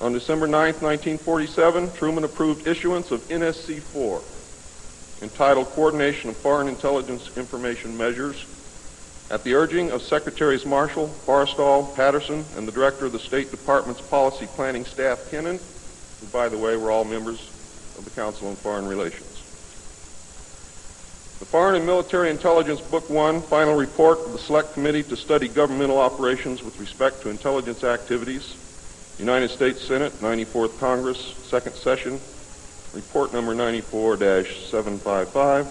On December 9, 1947, Truman approved issuance of NSC-4, entitled Coordination of Foreign Intelligence Information Measures, at the urging of Secretaries Marshall, Forrestal, Patterson, and the Director of the State Department's Policy Planning Staff, Kennan, who, by the way, were all members of the Council on Foreign Relations. The Foreign and Military Intelligence Book 1, final report of the Select Committee to study governmental operations with respect to intelligence activities, United States Senate, 94th Congress, second session, report number 94-755,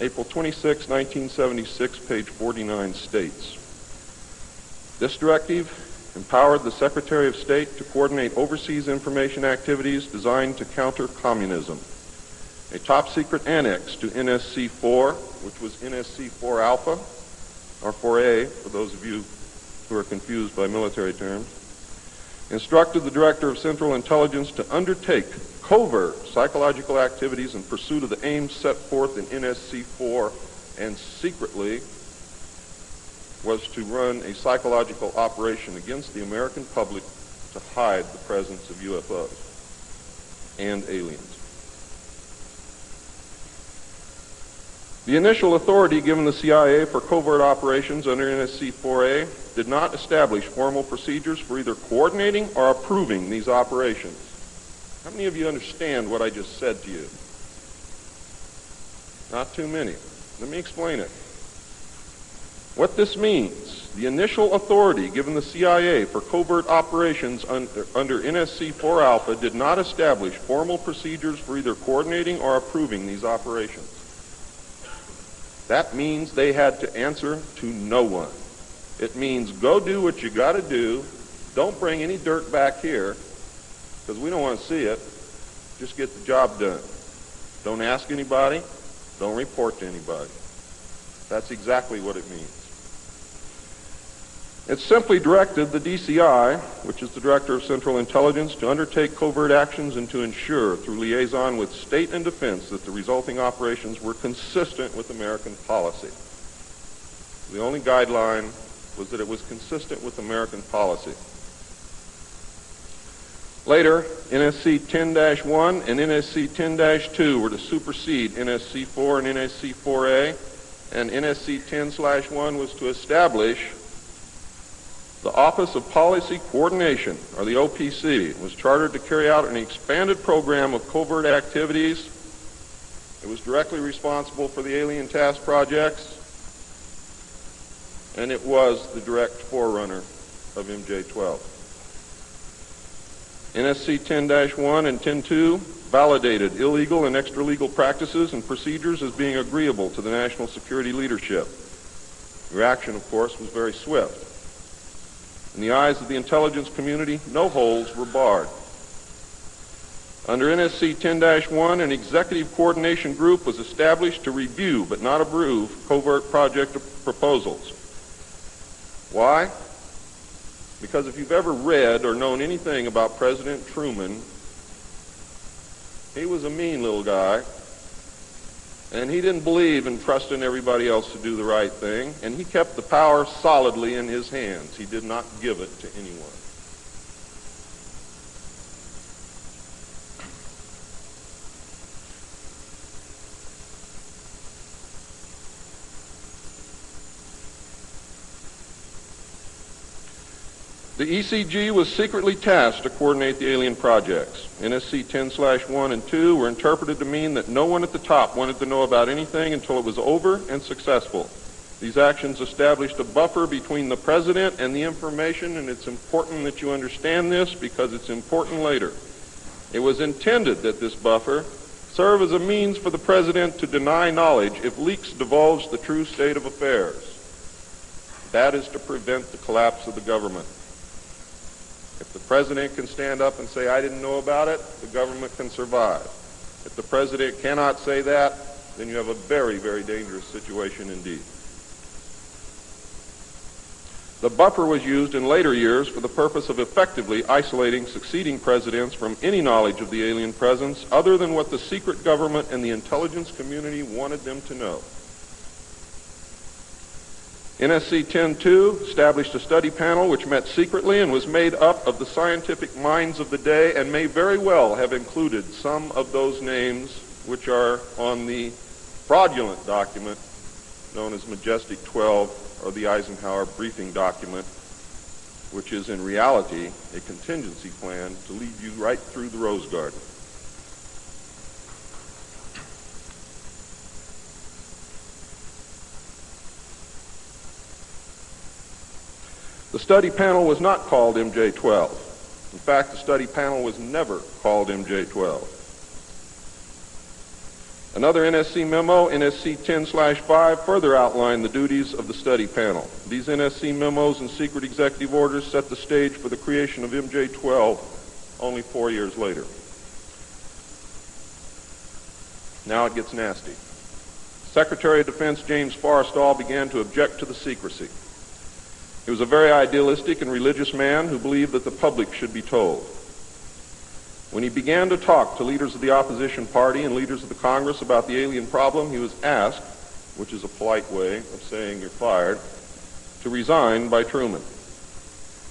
April 26, 1976, page 49 states. This directive empowered the Secretary of State to coordinate overseas information activities designed to counter communism. A top secret annex to NSC-4, which was NSC-4 Alpha, or 4A, for those of you who are confused by military terms, instructed the Director of Central Intelligence to undertake covert psychological activities in pursuit of the aims set forth in NSC-4 and secretly was to run a psychological operation against the American public to hide the presence of UFOs and aliens. The initial authority given the CIA for covert operations under NSC-4A did not establish formal procedures for either coordinating or approving these operations. How many of you understand what I just said to you? Not too many. Let me explain it. What this means, the initial authority given the CIA for covert operations under, under NSC-4 Alpha did not establish formal procedures for either coordinating or approving these operations. That means they had to answer to no one. It means go do what you got to do. Don't bring any dirt back here because we don't want to see it. Just get the job done. Don't ask anybody. Don't report to anybody. That's exactly what it means. It simply directed the DCI, which is the Director of Central Intelligence, to undertake covert actions and to ensure, through liaison with state and defense, that the resulting operations were consistent with American policy. The only guideline was that it was consistent with American policy. Later, NSC 10-1 and NSC 10-2 were to supersede NSC 4 and NSC 4A, and NSC 10-1 was to establish the Office of Policy Coordination, or the OPC, was chartered to carry out an expanded program of covert activities. It was directly responsible for the alien task projects, and it was the direct forerunner of MJ-12. NSC 10-1 and 10-2 validated illegal and extra-legal practices and procedures as being agreeable to the national security leadership. Reaction, of course, was very swift. In the eyes of the intelligence community, no holes were barred. Under NSC 10-1, an executive coordination group was established to review but not approve covert project proposals. Why? Because if you've ever read or known anything about President Truman, he was a mean little guy, and he didn't believe in trusting everybody else to do the right thing, and he kept the power solidly in his hands. He did not give it to anyone. The ECG was secretly tasked to coordinate the alien projects. NSC 10-1 and 2 were interpreted to mean that no one at the top wanted to know about anything until it was over and successful. These actions established a buffer between the president and the information, and it's important that you understand this because it's important later. It was intended that this buffer serve as a means for the president to deny knowledge if leaks divulge the true state of affairs. That is to prevent the collapse of the government. The president can stand up and say, I didn't know about it, the government can survive. If the president cannot say that, then you have a very, very dangerous situation indeed. The buffer was used in later years for the purpose of effectively isolating succeeding presidents from any knowledge of the alien presence other than what the secret government and the intelligence community wanted them to know. NSC 10-2 established a study panel which met secretly and was made up of the scientific minds of the day and may very well have included some of those names which are on the fraudulent document known as Majestic 12 or the Eisenhower briefing document, which is in reality a contingency plan to lead you right through the Rose Garden. The study panel was not called MJ12. In fact, the study panel was never called MJ12. Another NSC memo, NSC 10-5, further outlined the duties of the study panel. These NSC memos and secret executive orders set the stage for the creation of MJ12 only four years later. Now it gets nasty. Secretary of Defense James Forrestal began to object to the secrecy. He was a very idealistic and religious man who believed that the public should be told. When he began to talk to leaders of the opposition party and leaders of the Congress about the alien problem, he was asked, which is a polite way of saying you're fired, to resign by Truman.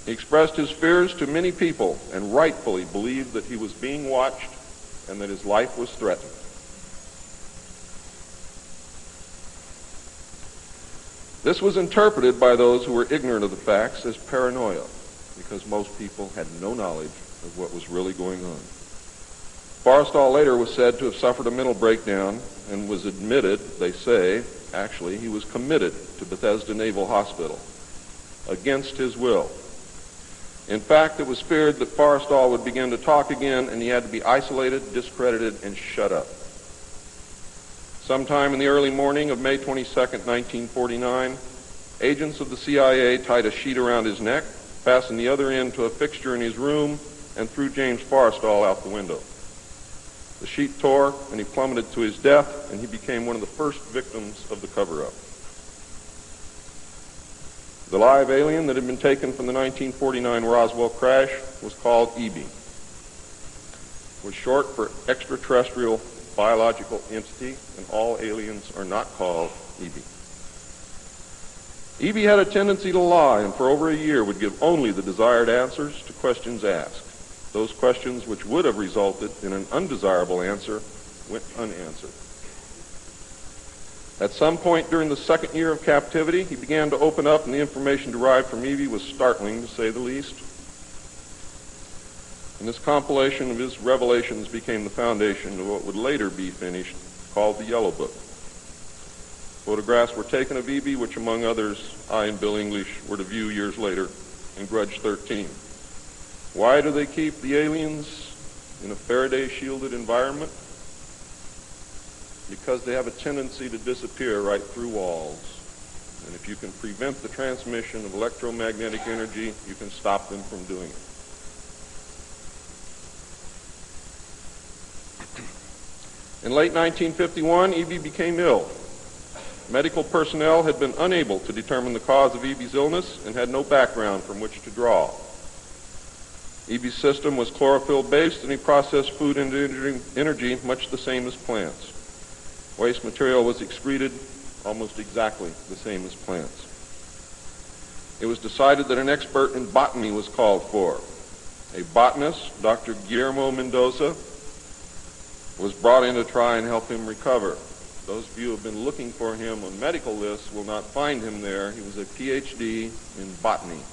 He expressed his fears to many people and rightfully believed that he was being watched and that his life was threatened. This was interpreted by those who were ignorant of the facts as paranoia, because most people had no knowledge of what was really going on. Forrestal later was said to have suffered a mental breakdown and was admitted, they say, actually, he was committed to Bethesda Naval Hospital against his will. In fact, it was feared that Forrestal would begin to talk again and he had to be isolated, discredited, and shut up. Sometime in the early morning of May 22, 1949, agents of the CIA tied a sheet around his neck, fastened the other end to a fixture in his room, and threw James Forrestal out the window. The sheet tore, and he plummeted to his death, and he became one of the first victims of the cover-up. The live alien that had been taken from the 1949 Roswell crash was called EBE. was short for extraterrestrial biological entity, and all aliens are not called EBE. EBE had a tendency to lie, and for over a year would give only the desired answers to questions asked. Those questions which would have resulted in an undesirable answer went unanswered. At some point during the second year of captivity, he began to open up, and the information derived from EBE was startling, to say the least. And this compilation of his revelations became the foundation of what would later be finished, called the Yellow Book. Photographs were taken of EBE, which among others I and Bill English were to view years later in Grudge 13. Why do they keep the aliens in a Faraday shielded environment? Because they have a tendency to disappear right through walls. And if you can prevent the transmission of electromagnetic energy, you can stop them from doing it. In late 1951, EBE became ill. Medical personnel had been unable to determine the cause of EBE's illness and had no background from which to draw. EBE's system was chlorophyll-based and he processed food into energy much the same as plants. Waste material was excreted almost exactly the same as plants. It was decided that an expert in botany was called for. A botanist, Dr. Guillermo Mendoza, was brought in to try and help him recover. Those of you who have been looking for him on medical lists will not find him there. He was a PhD in botany.